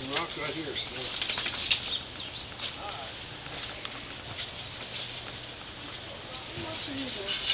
Some rocks right here, so. You?